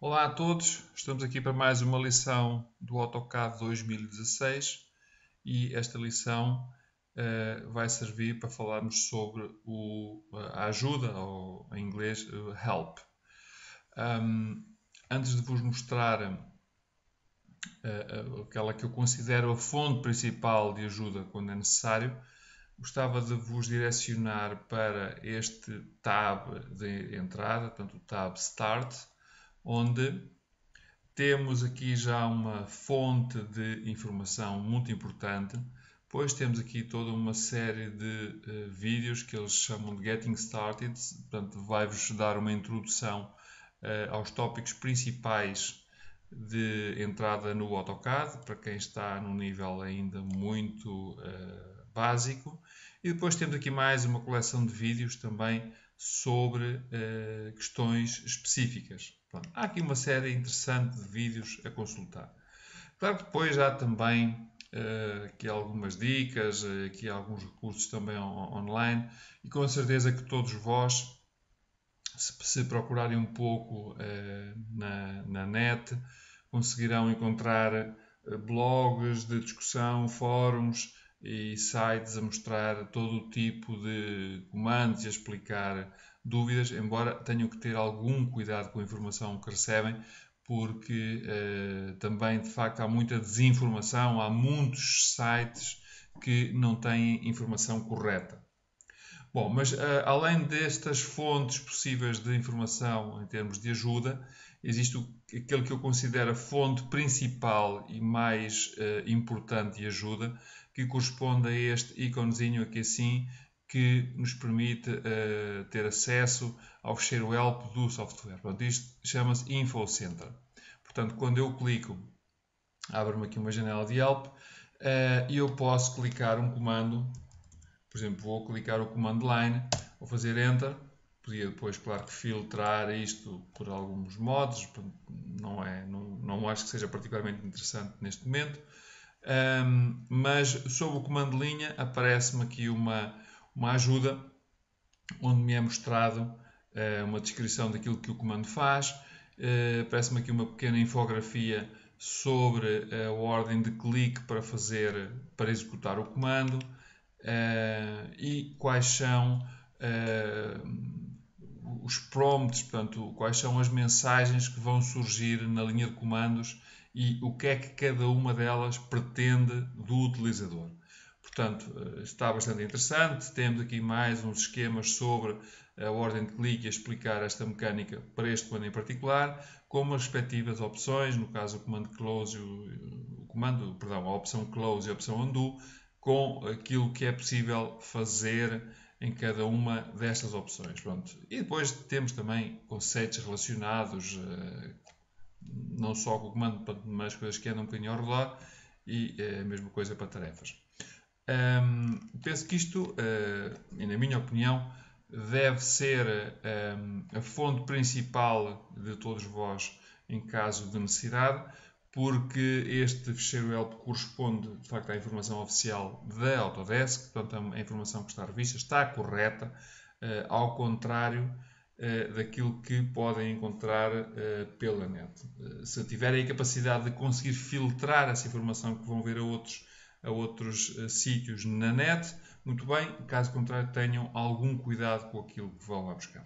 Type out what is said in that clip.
Olá a todos, estamos aqui para mais uma lição do AutoCAD 2016 e esta lição uh, vai servir para falarmos sobre o, a ajuda, ou em inglês, help. Um, antes de vos mostrar uh, aquela que eu considero a fonte principal de ajuda quando é necessário, gostava de vos direcionar para este tab de entrada, portanto o tab Start, onde temos aqui já uma fonte de informação muito importante, pois temos aqui toda uma série de uh, vídeos que eles chamam de Getting Started, portanto vai-vos dar uma introdução uh, aos tópicos principais de entrada no AutoCAD, para quem está num nível ainda muito uh, básico. E depois temos aqui mais uma coleção de vídeos também sobre questões específicas. Pronto, há aqui uma série interessante de vídeos a consultar. Claro que depois há também uh, aqui algumas dicas, uh, aqui alguns recursos também on online e com certeza que todos vós, se, se procurarem um pouco na, na net, conseguirão encontrar blogs de discussão, fóruns, e sites a mostrar todo o tipo de comandos e a explicar dúvidas, embora tenham que ter algum cuidado com a informação que recebem, porque eh, também de facto há muita desinformação, há muitos sites que não têm informação correta. Bom, mas eh, além destas fontes possíveis de informação em termos de ajuda, existe o, aquele que eu considero a fonte principal e mais eh, importante de ajuda, que corresponde a este íconezinho aqui assim, que nos permite uh, ter acesso ao fecheiro help do software. Isto chama-se Info Center. Portanto, quando eu clico, abre-me aqui uma janela de help uh, e eu posso clicar um comando, por exemplo, vou clicar o comando line, vou fazer enter, podia depois, claro, que filtrar isto por alguns modos, não, é, não, não acho que seja particularmente interessante neste momento. Um, mas sob o comando linha aparece-me aqui uma, uma ajuda onde me é mostrado uh, uma descrição daquilo que o comando faz. Uh, aparece-me aqui uma pequena infografia sobre a ordem de clique para fazer para executar o comando e quais são os prompts, portanto, quais são as mensagens que vão surgir na linha de comandos e o que é que cada uma delas pretende do utilizador. Portanto, eh, está bastante interessante. Temos aqui mais uns esquemas sobre a ordem de clique a explicar esta mecânica para este comando em particular, com as respectivas opções, no caso o comando close, o, comando, perdão, a opção close e a opção undo, com aquilo que é possível fazer em cada uma destas opções. Pronto. E depois temos também conceitos relacionados, uh, não só com o comando, mas coisas que andam um bocadinho ao redor, e é a mesma coisa para tarefas. Um, penso que isto, uh, na minha opinião, deve ser um, a fonte principal de todos vós em caso de necessidade, porque este fecheiro help corresponde de facto à informação oficial da Autodesk, portanto a informação que está revista está correta, uh, ao contrário uh, daquilo que podem encontrar uh, pela net. se tiverem a capacidade de conseguir filtrar essa informação que vão ver a outros, a outros sítios na net, muito bem, caso contrário tenham algum cuidado com aquilo que vão lá buscar.